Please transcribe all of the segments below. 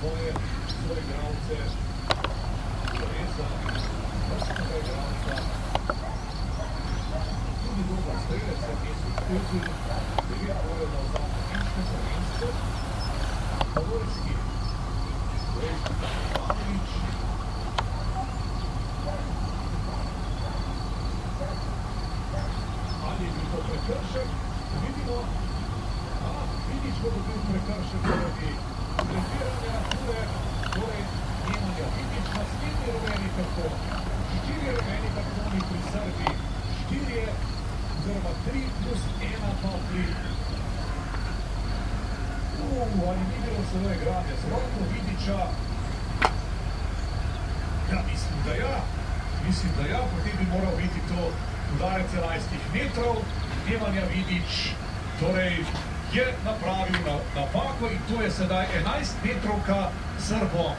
svoje, svoje igralce, Teresa, vrstnega igralca, tudi dober strelec, je Mesut Özil, devet na zadnje nemško prvenstvo, Podolski, Vojko Ivanović, ali je bil to prekršek, vidimo, a, vidiš, bo bil prekršek zaradi pretiranja ure, torej Nemanja Vidič, naslednji rumeni karton, štiri rumeni kartoni pri Srbiji, štirje oziroma tri plus ena pa pri Uh, ali ni bilo celo igranje z Roko Vidiča? Ja, mislim, da ja. Mislim, da ja, potem bi moral biti to udarec 11 metrov. Nemanja Vidič torej je napravil na, napako in to je sedaj 11 metrovka Srbom,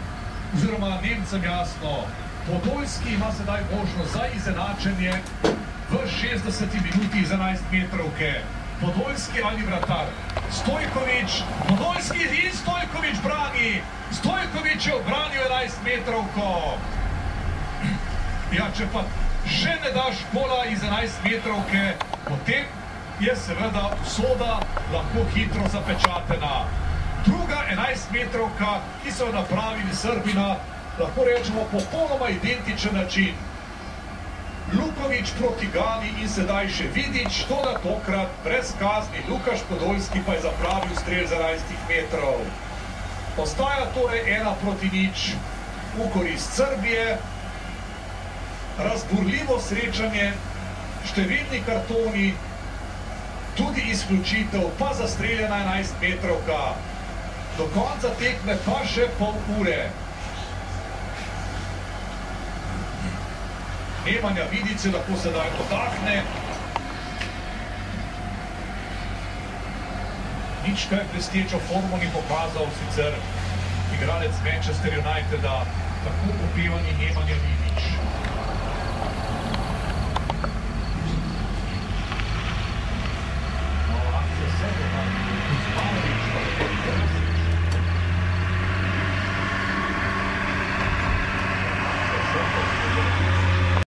oziroma Nemcem jasno. Podolski ima sedaj možnost za izenačenje v 60 minuti z 11 metrovke. Podolski ali vratar. Stojkovič, Podolski in Stojkovič brani. Stojkovič je obranil 11 metrovko. Ja, če pa še ne daš gola iz 11 metrovke, potem je seveda usoda lahko hitro zapečatena. Druga 11 metrovka, ki so jo napravili Srbina, lahko rečemo popolnoma identičen način. Lukovič proti Gani in sedaj še Vidič, to da tokrat brez kazni Lukaš Podolski pa je zapravil strel za 11 metrov. Ostaja torej ena proti nič v korist Srbije, razburljivo srečanje, številni kartoni, tudi izključitev, pa zastreljena 11 metrovka. Do konca tekme pa še pol ure. Nemanja Vidice lahko sedaj odahne. Nič kaj blestečo formo ni pokazal sicer igralec Manchester Uniteda, tako upevani Nemanja Vidič.